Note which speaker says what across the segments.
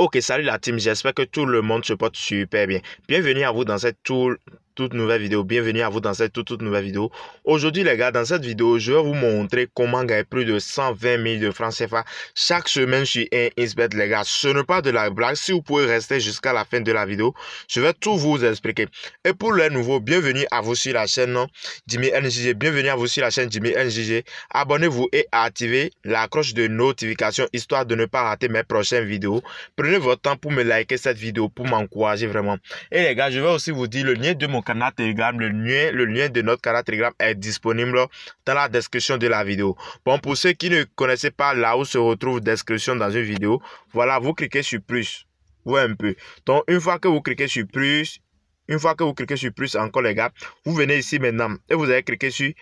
Speaker 1: Ok, salut la team, j'espère que tout le monde se porte super bien. Bienvenue à vous dans cette tour toute nouvelle vidéo. Bienvenue à vous dans cette toute, toute nouvelle vidéo. Aujourd'hui les gars, dans cette vidéo, je vais vous montrer comment gagner plus de 120 000 de francs CFA chaque semaine sur un XBet les gars. Ce n'est pas de la blague. Si vous pouvez rester jusqu'à la fin de la vidéo, je vais tout vous expliquer. Et pour les nouveaux, bienvenue à vous sur la chaîne Jimmy NJG. Bienvenue à vous sur la chaîne Jimmy NJG. Abonnez-vous et activez la cloche de notification histoire de ne pas rater mes prochaines vidéos. Prenez votre temps pour me liker cette vidéo, pour m'encourager vraiment. Et les gars, je vais aussi vous dire le lien de mon Telegram. Le lien, le lien de notre canal Telegram est disponible dans la description de la vidéo. Bon, pour ceux qui ne connaissaient pas là où se retrouve description dans une vidéo, voilà, vous cliquez sur plus. Ouais, un peu. Donc, une fois que vous cliquez sur plus, une fois que vous cliquez sur plus encore les gars, vous venez ici maintenant et vous allez cliquer sur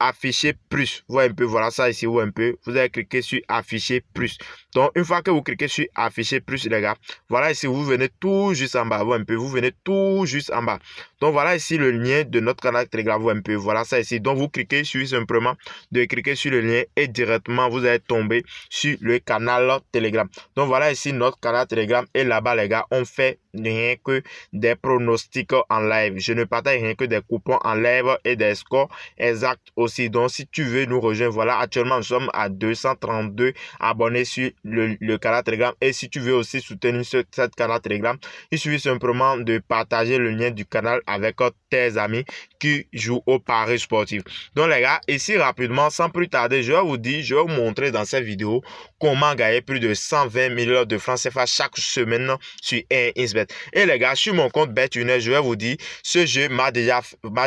Speaker 1: afficher plus. Vous un peu, voilà ça ici, vous un peu. Vous allez cliquer sur afficher plus. Donc, une fois que vous cliquez sur afficher plus, les gars, voilà ici, vous venez tout juste en bas, vous un peu. Vous venez tout juste en bas. Donc, voilà ici le lien de notre canal Telegram, vous un peu. Voilà ça ici. Donc, vous cliquez sur simplement de cliquer sur le lien et directement, vous allez tomber sur le canal Telegram. Donc, voilà ici notre canal Telegram. Et là-bas, les gars, on fait rien que des pronostics en live. Je ne partage rien que des coupons en live et des scores exacts aussi. Donc, si tu veux nous rejoindre, voilà, actuellement, nous sommes à 232 abonnés sur le, canal Telegram. Et si tu veux aussi soutenir ce, cette canal Telegram, il suffit simplement de partager le lien du canal avec tes amis qui jouent au paris sportif. Donc, les gars, ici, rapidement, sans plus tarder, je vais vous dire, je vais vous montrer dans cette vidéo comment gagner plus de 120 millions de francs CFA chaque semaine sur un et les gars, sur mon compte BetUnet, je vais vous dire, ce jeu m'a déjà,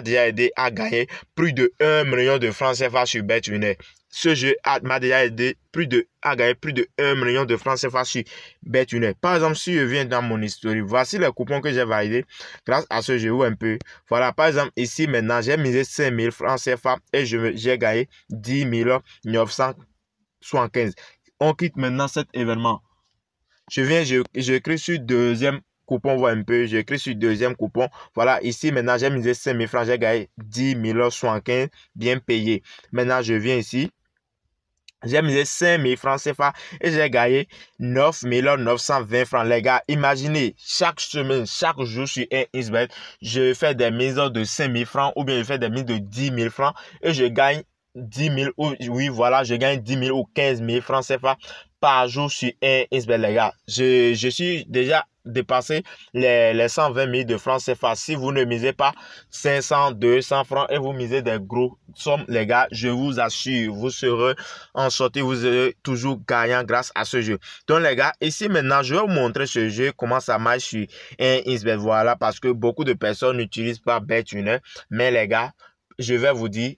Speaker 1: déjà aidé à gagner plus de 1 million de francs CFA sur BetUnet. Ce jeu m'a déjà aidé plus de, à gagner plus de 1 million de francs CFA sur BetUnet. Par exemple, si je viens dans mon historique, voici les coupons que j'ai validés grâce à ce jeu ou un peu. Voilà, par exemple, ici maintenant, j'ai misé 5000 francs CFA et j'ai gagné 10 975. On quitte maintenant cet événement. Je viens, je, je sur deuxième coupon, voit un peu, j'écris sur deuxième coupon. Voilà, ici, maintenant, j'ai misé 5000 francs, j'ai gagné 10 075, bien payé. Maintenant, je viens ici. J'ai misé 5000 francs CFA et j'ai gagné 9 920 francs. Les gars, imaginez, chaque semaine, chaque jour sur un XBet, je fais des mises de 5000 francs ou bien je fais des mises de 10 000 francs et je gagne 10 000 ou, oui, voilà, je gagne 10 000 ou 15 000 francs CFA par jour sur un XBet, les gars. Je, je suis déjà dépassé les, les 120 000 de francs CFA. Si vous ne misez pas 500, 200 francs et vous misez des gros sommes, les gars, je vous assure, vous serez en sortie, vous serez toujours gagnant grâce à ce jeu. Donc, les gars, ici maintenant, je vais vous montrer ce jeu, comment ça marche sur un XBet. Voilà, parce que beaucoup de personnes n'utilisent pas BetUner. Mais les gars, je vais vous dire,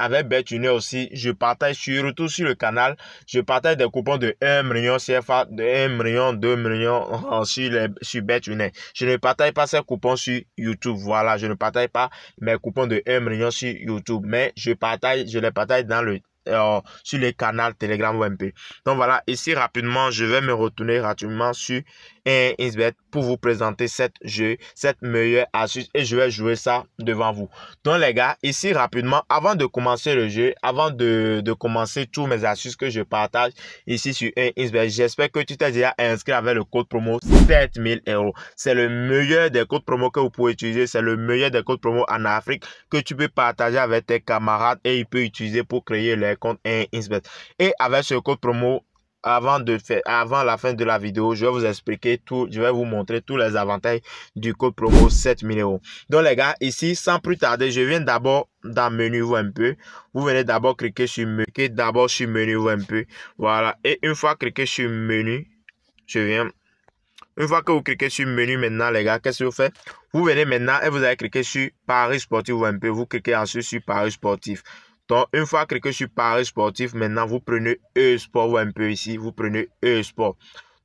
Speaker 1: avec BetUner aussi, je partage surtout sur le canal, je partage des coupons de 1 million CFA, de 1 million, 2 millions sur, les, sur. Je ne partage pas ces coupons sur YouTube. Voilà, je ne partage pas mes coupons de 1 million sur YouTube, mais je partage, je les partage dans le euh, sur les canaux Telegram ou MP. Donc voilà, ici rapidement, je vais me retourner rapidement sur un XBet pour vous présenter cette jeu, cette meilleure astuce et je vais jouer ça devant vous. Donc les gars, ici rapidement, avant de commencer le jeu, avant de, de commencer tous mes astuces que je partage ici sur un XBet, j'espère que tu t'es déjà inscrit avec le code promo 7000 euros. C'est le meilleur des codes promo que vous pouvez utiliser, c'est le meilleur des codes promo en Afrique que tu peux partager avec tes camarades et ils peuvent utiliser pour créer leur compte XBet. Et avec ce code promo avant de faire avant la fin de la vidéo je vais vous expliquer tout je vais vous montrer tous les avantages du code promo 7000 euros. Donc les gars ici sans plus tarder je viens d'abord dans menu vous un peu. Vous venez d'abord cliquer sur menu d'abord sur menu un peu. Voilà. Et une fois cliqué sur menu je viens. Une fois que vous cliquez sur menu maintenant les gars qu'est-ce que vous faites? Vous venez maintenant et vous allez cliquer sur paris sportif ou un peu. Vous cliquez ensuite sur paris sportif donc, une fois que sur Paris sportif, maintenant, vous prenez E-Sport un peu ici. Vous prenez E-Sport.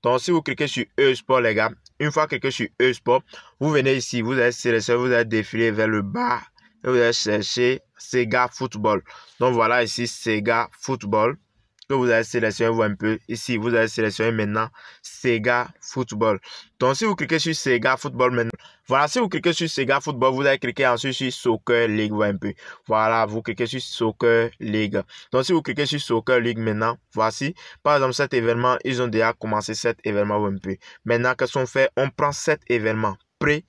Speaker 1: Donc, si vous cliquez sur E-Sport, les gars, une fois cliquez sur E-Sport, vous venez ici, vous allez sélectionner, vous allez défiler vers le bas et vous allez chercher Sega Football. Donc, voilà ici Sega Football. Que vous allez sélectionner un peu. Ici, vous allez sélectionner maintenant Sega Football. Donc, si vous cliquez sur Sega Football maintenant, voilà, si vous cliquez sur Sega Football, vous allez cliquer ensuite sur Soccer League un peu. Voilà, vous cliquez sur Soccer League. Donc, si vous cliquez sur Soccer League maintenant, voici, par exemple, cet événement, ils ont déjà commencé cet événement un peu. Maintenant, qu'est-ce qu'on fait? On prend cet événement prêt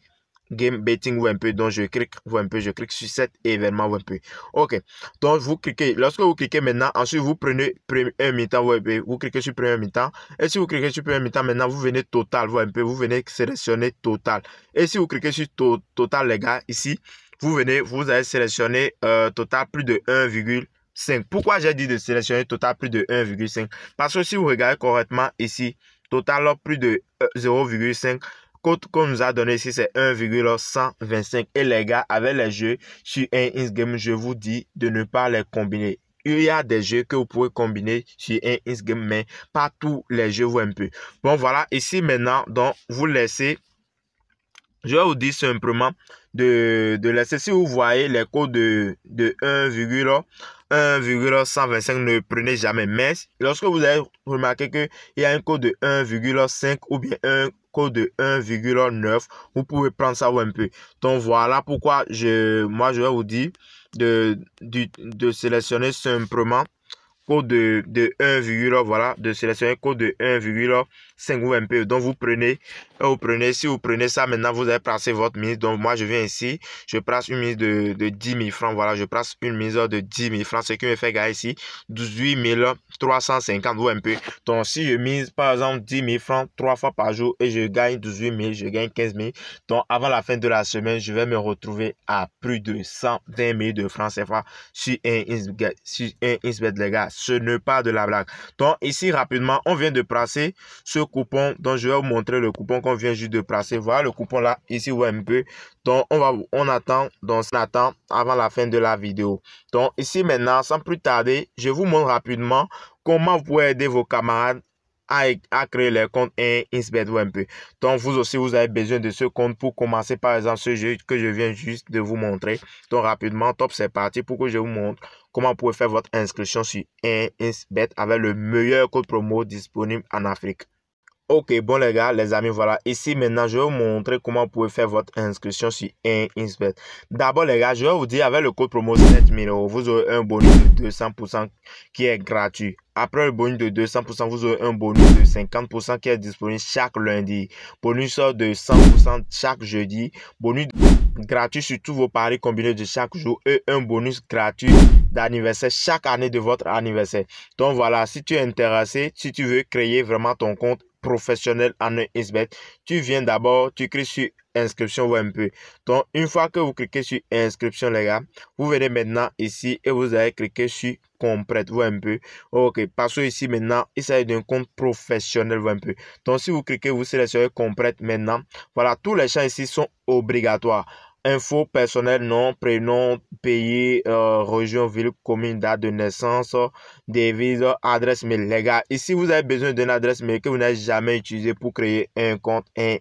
Speaker 1: game betting ou un peu donc je clique ou un peu je clique sur cet événement ou un peu. Ok donc vous cliquez lorsque vous cliquez maintenant ensuite vous prenez un mi-temps ou un peu vous cliquez sur premier mi-temps et si vous cliquez sur premier mi-temps maintenant vous venez total ou un peu vous venez sélectionner total. Et si vous cliquez sur total les gars ici vous venez vous allez sélectionner euh, total plus de 1,5 pourquoi j'ai dit de sélectionner total plus de 1,5 parce que si vous regardez correctement ici total plus de 0,5 qu'on nous a donné ici, c'est 1,125. Et les gars, avec les jeux sur un Game, je vous dis de ne pas les combiner. Il y a des jeux que vous pouvez combiner sur un Game, mais pas tous les jeux vous un peu. Bon, voilà, ici maintenant, donc, vous laissez, je vais vous dire simplement de, de laisser, si vous voyez les codes de, de 1,125 ne prenez jamais. Mais lorsque vous avez remarqué qu'il y a un code de 1,5 ou bien un de 1,9 vous pouvez prendre ça un peu. Donc voilà pourquoi je moi je vais vous dire de, de, de sélectionner simplement code de, de 1, voilà, de sélectionner code de 1,5 ou peu. Donc vous prenez, vous prenez, si vous prenez ça, maintenant vous allez placer votre mise. Donc moi je viens ici, je place une mise de, de 10 000 francs, voilà, je place une mise de 10 000 francs, ce qui me fait gagner ici 18 350 ou peu. Donc si je mise par exemple 10 000 francs 3 fois par jour et je gagne 18 000, je gagne 15 000. Donc avant la fin de la semaine, je vais me retrouver à plus de 120 000 de francs CFA sur un, sur un les gars ce n'est pas de la blague. Donc ici rapidement, on vient de placer ce coupon. Donc je vais vous montrer le coupon qu'on vient juste de placer. Voilà le coupon là, ici vous un peu. Donc on va, on attend, donc on attend avant la fin de la vidéo. Donc ici maintenant, sans plus tarder, je vous montre rapidement comment vous pouvez aider vos camarades à, créer les comptes et Insbet un peu. Donc, vous aussi, vous avez besoin de ce compte pour commencer, par exemple, ce jeu que je viens juste de vous montrer. Donc, rapidement, top, c'est parti pour que je vous montre comment vous pouvez faire votre inscription sur Insbet avec le meilleur code promo disponible en Afrique. Ok, bon les gars, les amis, voilà. Ici, maintenant, je vais vous montrer comment vous pouvez faire votre inscription sur Insbet. D'abord, les gars, je vais vous dire, avec le code promo 7000 euros, vous aurez un bonus de 200% qui est gratuit. Après le bonus de 200%, vous aurez un bonus de 50% qui est disponible chaque lundi. Bonus de 100% chaque jeudi. Bonus gratuit sur tous vos paris combinés de chaque jour et un bonus gratuit d'anniversaire chaque année de votre anniversaire. Donc voilà, si tu es intéressé, si tu veux créer vraiment ton compte professionnel en SBET, tu viens d'abord, tu cliques sur inscription ou un peu. Donc, une fois que vous cliquez sur inscription, les gars, vous venez maintenant ici et vous allez cliquer sur complète, ou un peu. Ok, que ici maintenant, il s'agit d'un compte professionnel, ou un peu. Donc, si vous cliquez, vous sélectionnez complète maintenant. Voilà, tous les champs ici sont obligatoires info personnel, nom, prénom, pays, euh, région, ville, commune, date de naissance, devise, adresse mail. Les gars, ici vous avez besoin d'une adresse mail que vous n'avez jamais utilisée pour créer un compte, un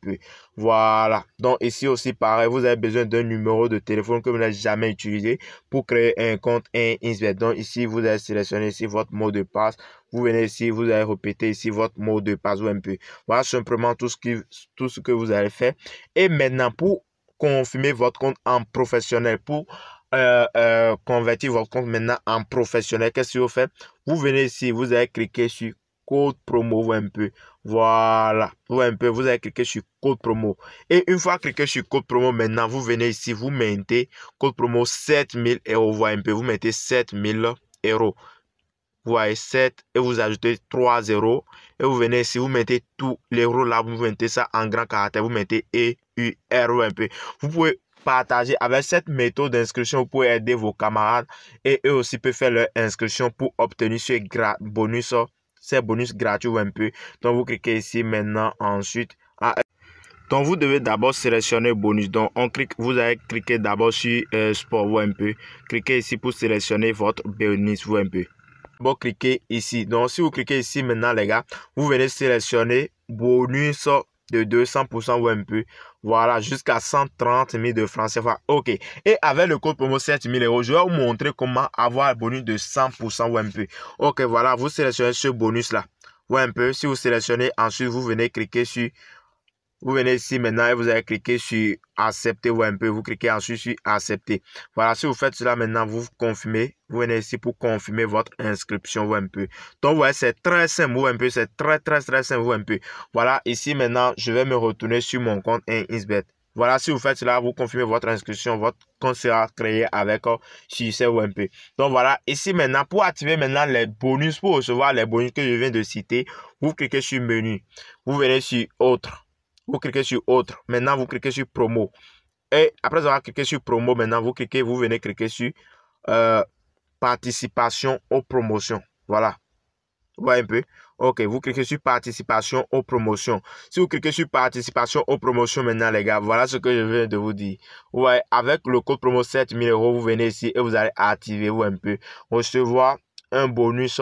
Speaker 1: peu. Voilà. Donc ici aussi pareil, vous avez besoin d'un numéro de téléphone que vous n'avez jamais utilisé pour créer un compte, un Donc ici vous allez sélectionner ici votre mot de passe. Vous venez ici, vous allez répéter ici votre mot de passe ou un peu. Voilà simplement tout ce, qui, tout ce que vous allez faire. Et maintenant, pour confirmer votre compte en professionnel pour euh, euh, convertir votre compte maintenant en professionnel. Qu'est-ce que vous faites? Vous venez ici, vous allez cliquer sur code promo, un peu. Voilà, vous un peu, vous allez cliquer sur code promo. Et une fois cliqué sur code promo, maintenant, vous venez ici, vous mettez code promo 7000 euros, vous un peu, vous mettez 7000 euros. Vous voyez 7 et vous ajoutez 3 euros. Et vous venez ici, vous mettez tous les euros là, vous mettez ça en grand caractère, vous mettez E un peu. Vous pouvez partager avec cette méthode d'inscription, vous pouvez aider vos camarades et eux aussi peuvent faire leur inscription pour obtenir ce bonus, ces bonus gratuits un peu. Donc vous cliquez ici maintenant, ensuite. donc vous devez d'abord sélectionner bonus. Donc on clique, vous allez cliquer d'abord sur euh, sport un peu. Cliquez ici pour sélectionner votre bonus un peu. Bon, cliquez ici. Donc si vous cliquez ici maintenant les gars, vous venez sélectionner bonus de 200% WMP. Voilà, jusqu'à 130 000 de francs CFA. OK. Et avec le code promo 7000 euros, je vais vous montrer comment avoir un bonus de 100% WMP. OK, voilà, vous sélectionnez ce bonus-là. WMP. Si vous sélectionnez, ensuite, vous venez cliquer sur vous venez ici maintenant et vous allez cliquer sur accepter ou un peu. Vous cliquez ensuite sur accepter. Voilà, si vous faites cela maintenant, vous confirmez. Vous venez ici pour confirmer votre inscription ou un peu. Donc, voyez, c'est très simple ou un peu. C'est très, très, très simple ou un peu. Voilà, ici maintenant, je vais me retourner sur mon compte Insbet. Voilà, si vous faites cela, vous confirmez votre inscription, votre compte sera créé avec euh, succès ou un peu. Donc voilà, ici maintenant, pour activer maintenant les bonus, pour recevoir les bonus que je viens de citer, vous cliquez sur menu. Vous venez sur autre vous cliquez sur autre. Maintenant, vous cliquez sur promo. Et après avoir cliqué sur promo, maintenant, vous cliquez, vous venez cliquer sur euh, participation aux promotions. Voilà. Vous voyez un peu? Ok, vous cliquez sur participation aux promotions. Si vous cliquez sur participation aux promotions maintenant, les gars, voilà ce que je viens de vous dire. Ouais, avec le code promo 7000 euros, vous venez ici et vous allez activer vous un peu. Recevoir un bonus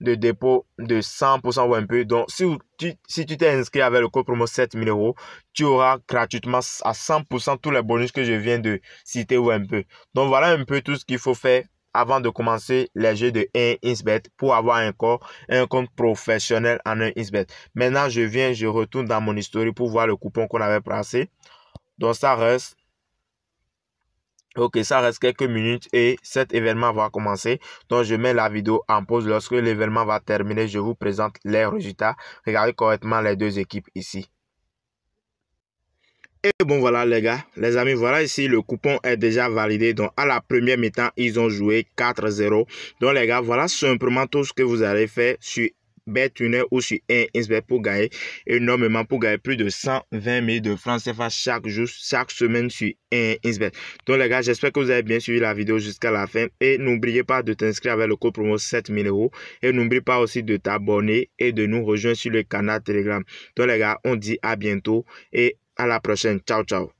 Speaker 1: de dépôt de 100% ou un peu. Donc, si tu si tu t'es inscrit avec le code promo 7000 euros, tu auras gratuitement à 100% tous les bonus que je viens de citer ou un peu. Donc, voilà un peu tout ce qu'il faut faire avant de commencer les jeux de 1 Insbet pour avoir encore un compte professionnel en 1 Insbet. Maintenant, je viens, je retourne dans mon historique pour voir le coupon qu'on avait placé. Donc, ça reste Ok, ça reste quelques minutes et cet événement va commencer. Donc, je mets la vidéo en pause. Lorsque l'événement va terminer, je vous présente les résultats. Regardez correctement les deux équipes ici. Et bon, voilà les gars, les amis, voilà ici, le coupon est déjà validé. Donc, à la première mi-temps, ils ont joué 4-0. Donc, les gars, voilà simplement tout ce que vous allez faire sur BetTuner ou sur Insbet pour gagner énormément, pour gagner plus de 120 000 de francs CFA chaque jour, chaque semaine sur Insbet. Donc les gars, j'espère que vous avez bien suivi la vidéo jusqu'à la fin et n'oubliez pas de t'inscrire avec le code promo 7000 euros et n'oubliez pas aussi de t'abonner et de nous rejoindre sur le canal Telegram. Donc les gars, on dit à bientôt et à la prochaine. Ciao, ciao.